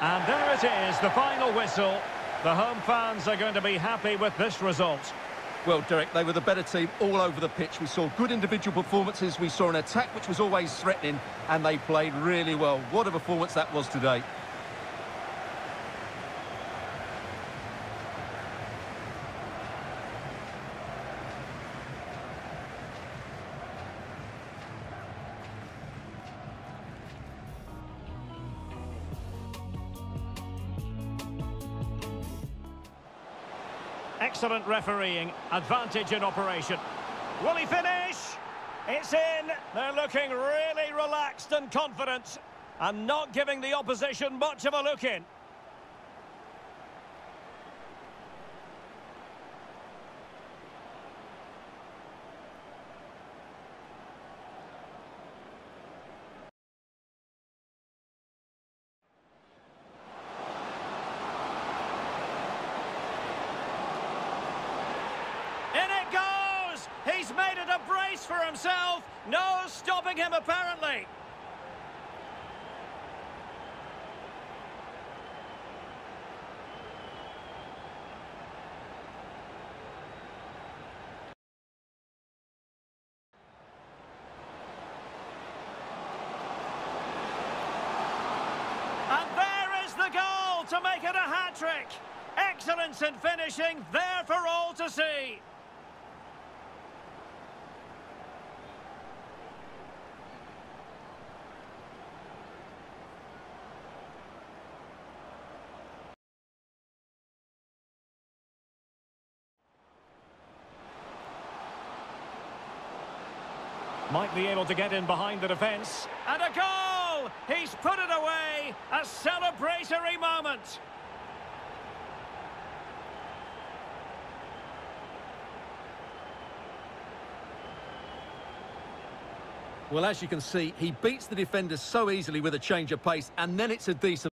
And there it is, the final whistle. The home fans are going to be happy with this result. Well, Derek, they were the better team all over the pitch. We saw good individual performances. We saw an attack which was always threatening, and they played really well. What a performance that was today. Excellent refereeing, advantage in operation. Will he finish? It's in. They're looking really relaxed and confident and not giving the opposition much of a look in. In it goes! He's made it a brace for himself. No stopping him, apparently. And there is the goal to make it a hat-trick. Excellence in finishing, there for all to see. Might be able to get in behind the defence. And a goal! He's put it away. A celebratory moment. Well, as you can see, he beats the defenders so easily with a change of pace, and then it's a decent